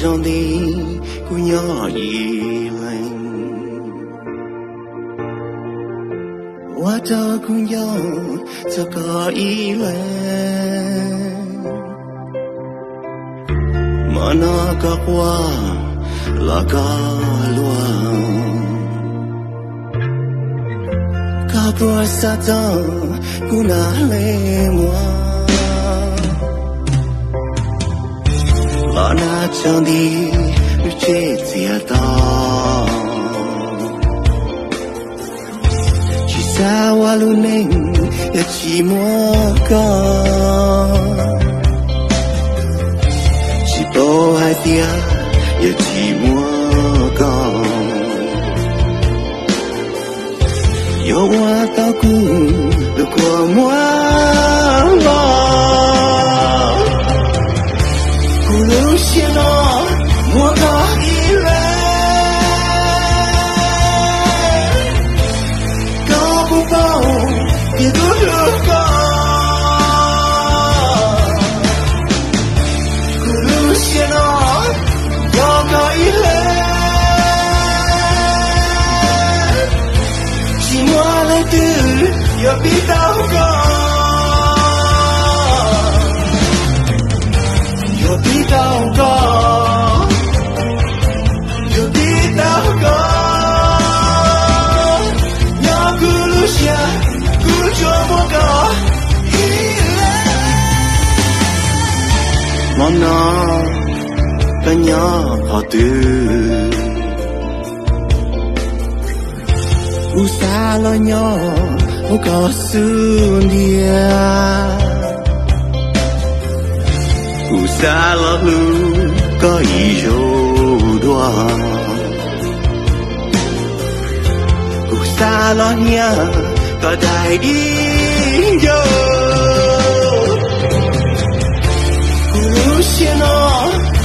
将你姑娘依赖，我的姑娘这个依赖，玛那个花拉卡乱。阿，卡波尔萨登古纳雷瓦。mana che uchetiya ta chisawa luneng ya chimoka chipo haitia ya chimoka yo wa ta ku lo kwa mwa họ u u u u có có bagnard hotu Usalonyo ukosundia Usalalu koijodwa Usalonya kodai dinjo Ushino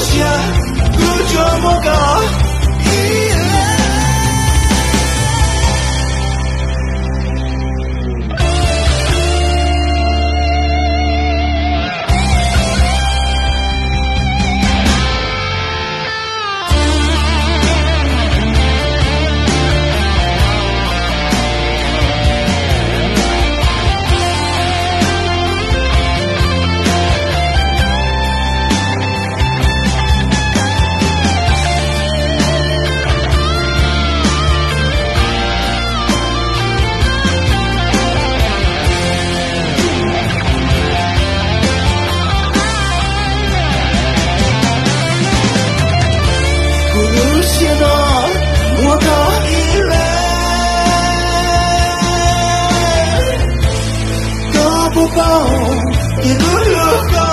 Lucia, Lucio Moga, 格布巴乌，伊布鲁卡。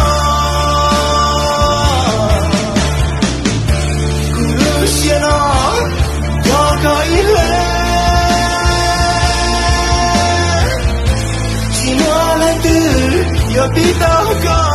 古鲁谢纳，我噶伊勒，吉莫兰朵，有彼得高。